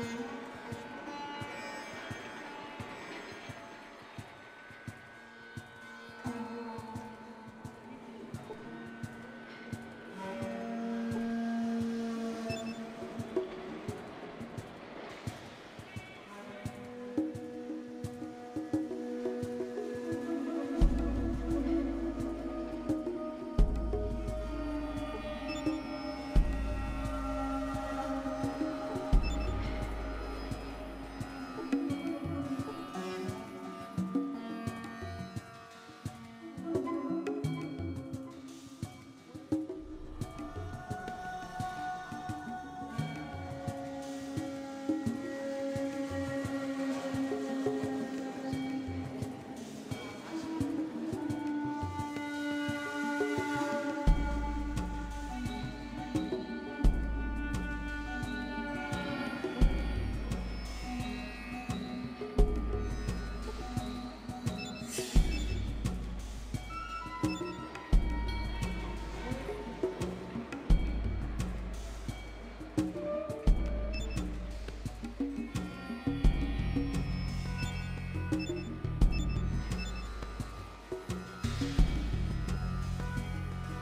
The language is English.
Mm-hmm.